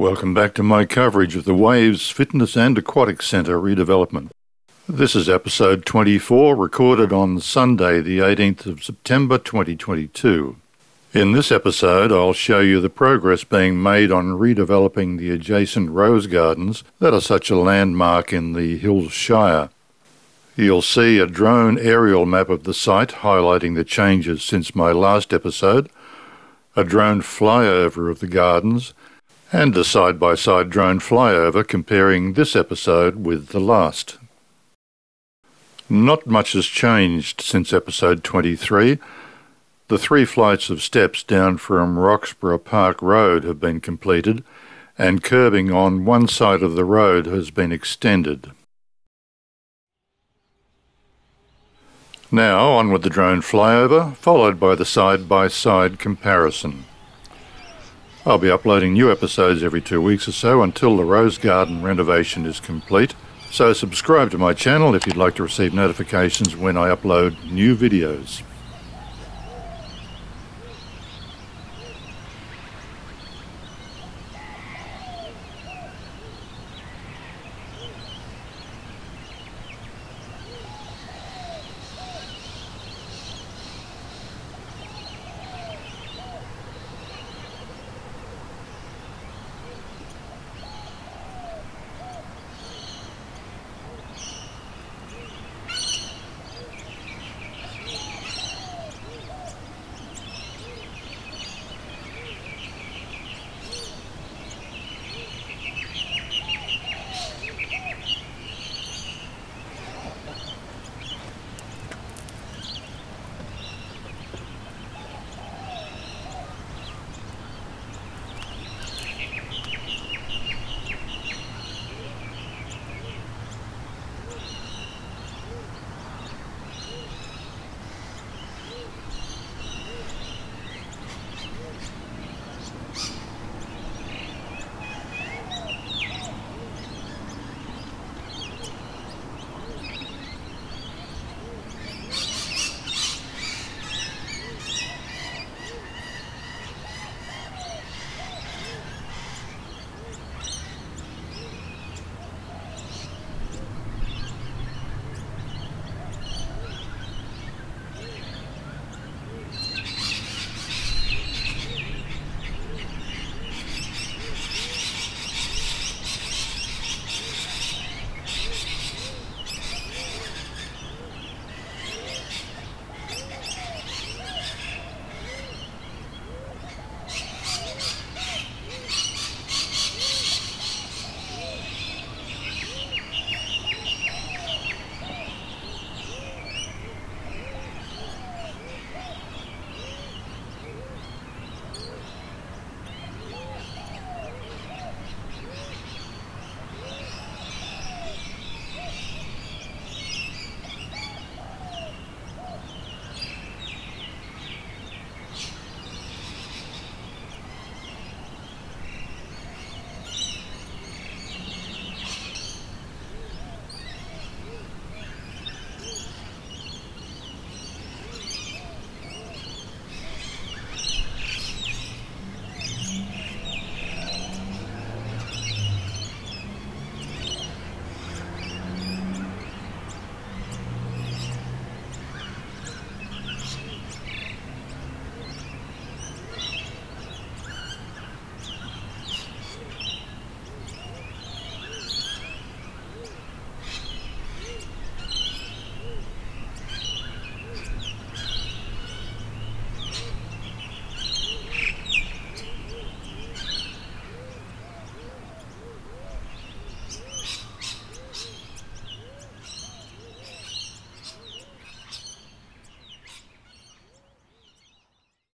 Welcome back to my coverage of the Waves Fitness and Aquatic Centre redevelopment. This is episode 24, recorded on Sunday, the 18th of September 2022. In this episode, I'll show you the progress being made on redeveloping the adjacent rose gardens that are such a landmark in the Hills Shire. You'll see a drone aerial map of the site highlighting the changes since my last episode, a drone flyover of the gardens, and a side by side drone flyover comparing this episode with the last. Not much has changed since episode 23 the three flights of steps down from Roxborough Park Road have been completed, and curbing on one side of the road has been extended. Now on with the drone flyover, followed by the side-by-side comparison. I'll be uploading new episodes every two weeks or so until the Rose Garden renovation is complete, so subscribe to my channel if you'd like to receive notifications when I upload new videos.